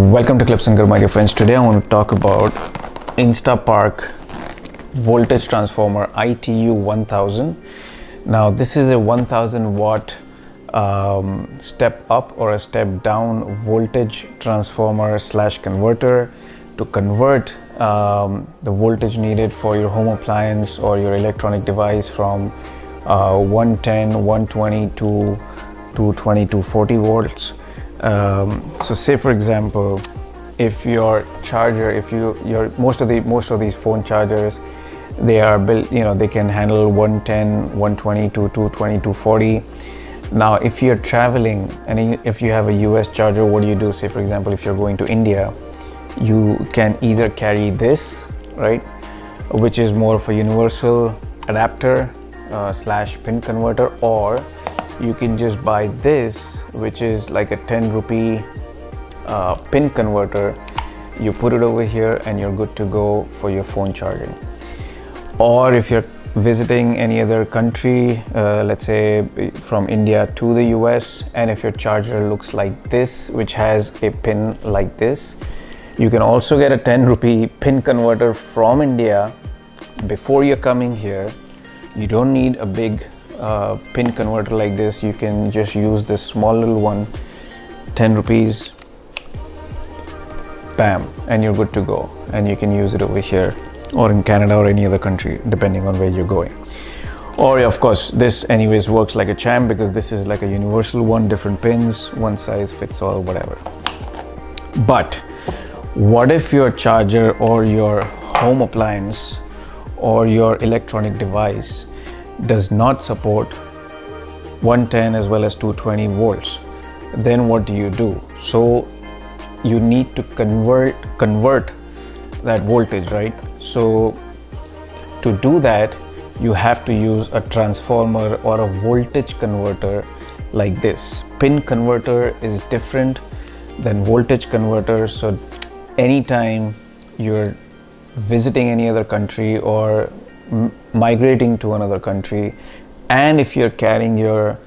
Welcome to ClipsUncut, my dear friends. Today I want to talk about Instapark voltage transformer ITU 1000. Now, this is a 1000 watt um, step up or a step down voltage transformer slash converter to convert um, the voltage needed for your home appliance or your electronic device from uh, 110, 120 to 220 to 40 volts. Um, so say for example, if your charger, if you your most of the most of these phone chargers, they are built, you know, they can handle 110, 120 to 220 to 40. Now, if you're traveling and if you have a US charger, what do you do? Say for example, if you're going to India, you can either carry this, right, which is more of a universal adapter uh, slash pin converter, or you can just buy this which is like a 10 rupee uh, pin converter. You put it over here and you're good to go for your phone charging. Or if you're visiting any other country uh, let's say from India to the US and if your charger looks like this which has a pin like this you can also get a 10 rupee pin converter from India before you're coming here. You don't need a big uh, pin converter like this you can just use this small little one 10 rupees bam and you're good to go. And you can use it over here or in Canada or any other country depending on where you're going. Or of course this anyways works like a champ because this is like a universal one different pins one size fits all whatever. But what if your charger or your home appliance or your electronic device does not support 110 as well as 220 volts then what do you do? So you need to convert convert that voltage right? So to do that you have to use a transformer or a voltage converter like this. Pin converter is different than voltage converter so anytime you're visiting any other country or migrating to another country. And if you're carrying your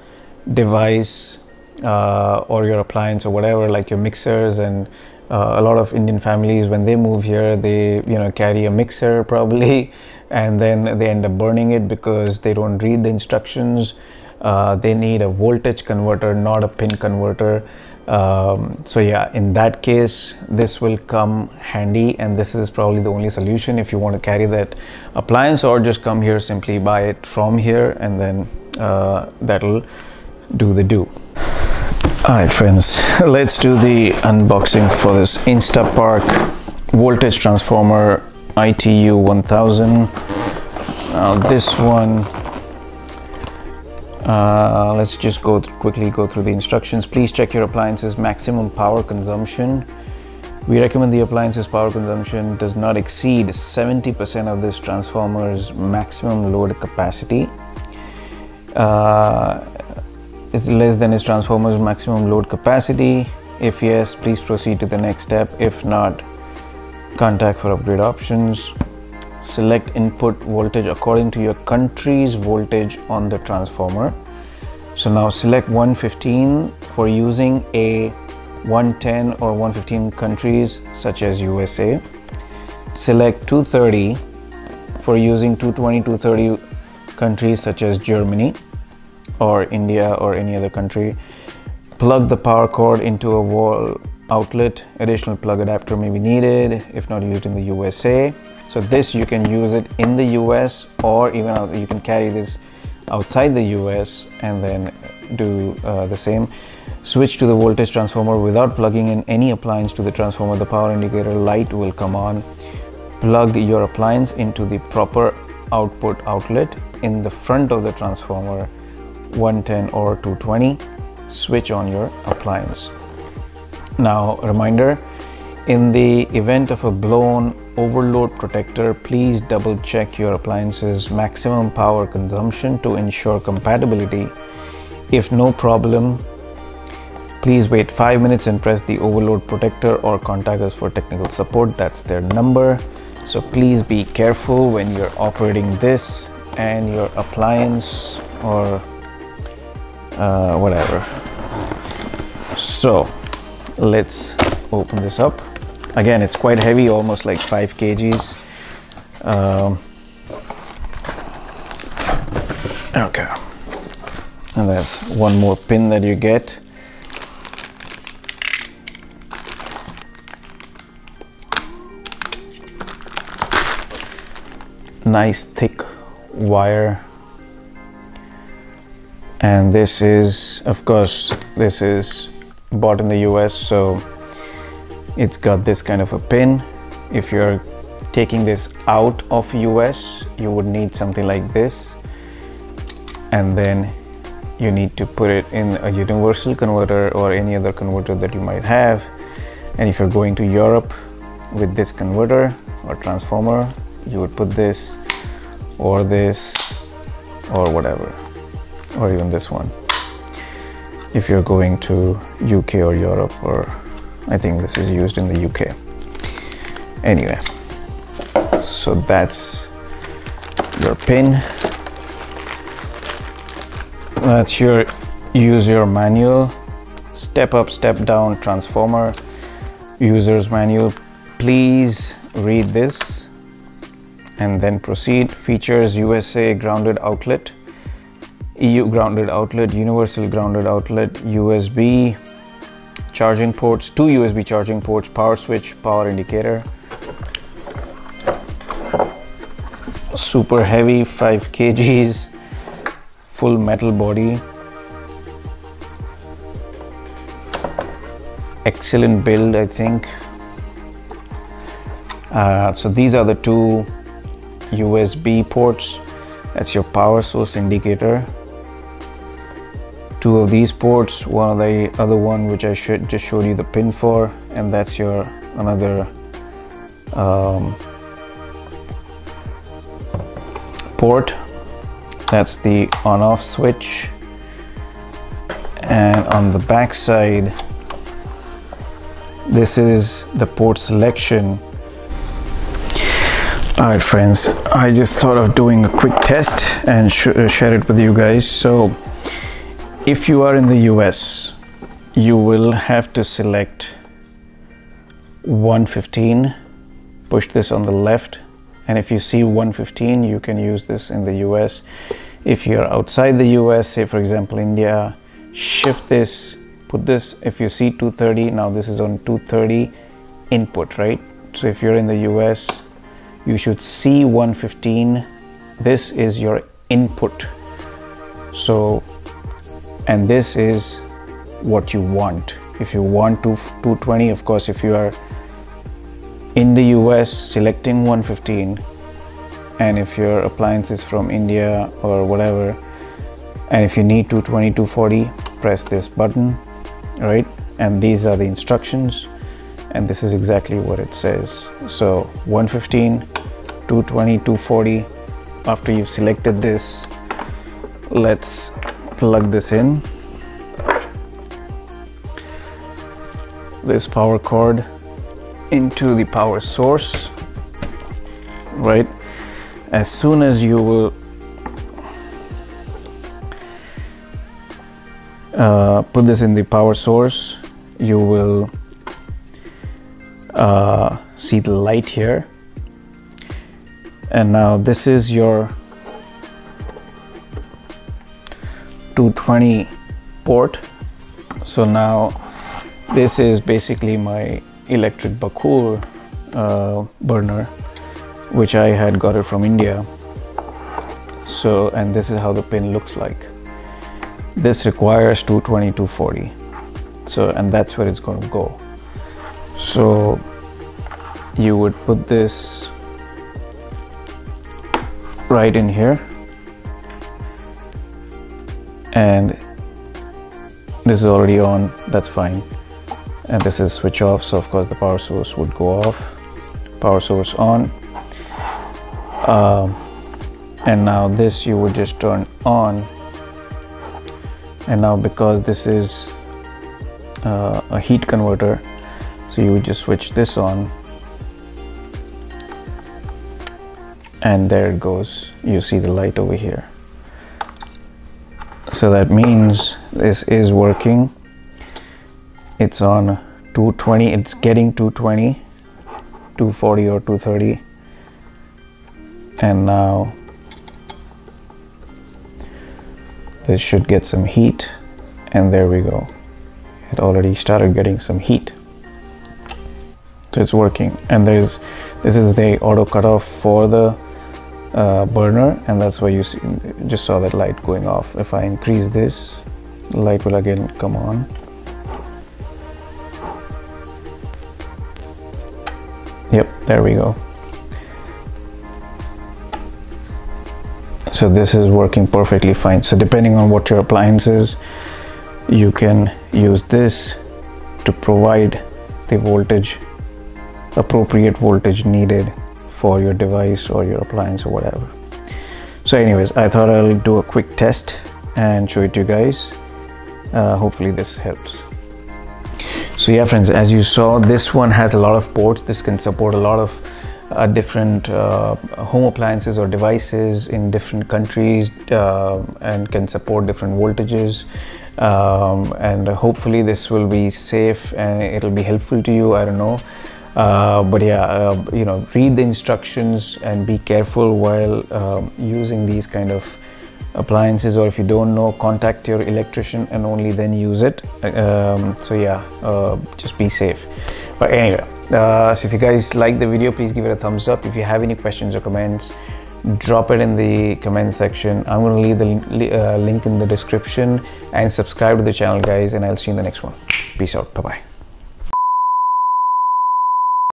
device uh, or your appliance or whatever like your mixers and uh, a lot of indian families when they move here they you know carry a mixer probably and then they end up burning it because they don't read the instructions. Uh, they need a voltage converter not a pin converter um, so yeah in that case this will come handy and this is probably the only solution. If you want to carry that appliance or just come here simply buy it from here and then uh, that'll do the do. All right friends let's do the unboxing for this instapark voltage transformer itu 1000 now this one uh, let's just go quickly go through the instructions. Please check your appliance's maximum power consumption. We recommend the appliance's power consumption does not exceed 70% of this transformer's maximum load capacity. Uh, is less than its transformer's maximum load capacity. If yes, please proceed to the next step. If not, contact for upgrade options select input voltage according to your country's voltage on the transformer. So now select 115 for using a 110 or 115 countries such as USA select 230 for using 220 230 countries such as Germany or India or any other country. Plug the power cord into a wall outlet additional plug adapter may be needed if not used in the USA so this you can use it in the US or even you can carry this outside the US and then do uh, the same. Switch to the voltage transformer without plugging in any appliance to the transformer. The power indicator light will come on. Plug your appliance into the proper output outlet in the front of the transformer 110 or 220. Switch on your appliance. Now reminder, in the event of a blown overload protector, please double check your appliance's maximum power consumption to ensure compatibility. If no problem, please wait 5 minutes and press the overload protector or contact us for technical support. That's their number. So please be careful when you're operating this and your appliance or uh, whatever. So let's open this up again it's quite heavy almost like 5 kgs. Um, okay. And that's one more pin that you get. Nice thick wire. And this is of course this is bought in the US so it's got this kind of a pin. If you're taking this out of US you would need something like this. And then you need to put it in a universal converter or any other converter that you might have. And if you're going to Europe with this converter or transformer you would put this or this or whatever or even this one. If you're going to UK or Europe or I think this is used in the UK anyway so that's your pin. That's your user manual. Step up step down transformer. User's manual please read this and then proceed. Features USA grounded outlet EU grounded outlet universal grounded outlet USB charging ports two USB charging ports power switch power indicator. Super heavy 5 kgs full metal body. Excellent build I think. Uh, so these are the two USB ports. That's your power source indicator two of these ports one of the other one which I should just showed you the pin for and that's your another um, port. That's the on off switch. And on the back side this is the port selection. All right friends i just thought of doing a quick test and sh share it with you guys. So if you are in the us you will have to select 115 push this on the left and if you see 115 you can use this in the US if you're outside the US say for example India shift this put this. If you see 230 now this is on 230 input right? So if you're in the US you should see 115 this is your input. So and this is what you want. If you want to 220 of course if you are in the US selecting 115 and if your appliance is from India or whatever and if you need 220 240 press this button right? And these are the instructions and this is exactly what it says. So 115 220 240 after you've selected this let's plug this in. This power cord into the power source right? As soon as you will uh, put this in the power source you will uh, see the light here. And now this is your 220 port. So now this is basically my electric Bakur uh, burner which I had got it from India. So and this is how the pin looks like. This requires 220 240 so and that's where it's going to go. So you would put this right in here and this is already on that's fine. And this is switch off so of course the power source would go off. Power source on. Um, and now this you would just turn on. And now because this is uh, a heat converter so you would just switch this on. And there it goes. You see the light over here so that means this is working. It's on 220 it's getting 220 240 or 230 and now this should get some heat and there we go. It already started getting some heat. So it's working. And there's this is the auto cutoff for the uh, burner and that's why you see, just saw that light going off. If I increase this light will again come on. Yep there we go. So this is working perfectly fine. So depending on what your appliance is you can use this to provide the voltage appropriate voltage needed for your device or your appliance or whatever. So anyways i thought i'll do a quick test and show it to you guys. Uh, hopefully this helps. So yeah friends as you saw this one has a lot of ports. This can support a lot of uh, different uh, home appliances or devices in different countries uh, and can support different voltages. Um, and hopefully this will be safe and it'll be helpful to you. I don't know uh, but yeah uh, you know read the instructions and be careful while um, using these kind of appliances or if you don't know contact your electrician and only then use it. Um, so yeah uh, just be safe. But anyway uh, so if you guys like the video please give it a thumbs up. If you have any questions or comments drop it in the comment section. I'm going to leave the uh, link in the description and subscribe to the channel guys and i'll see you in the next one. Peace out. Bye bye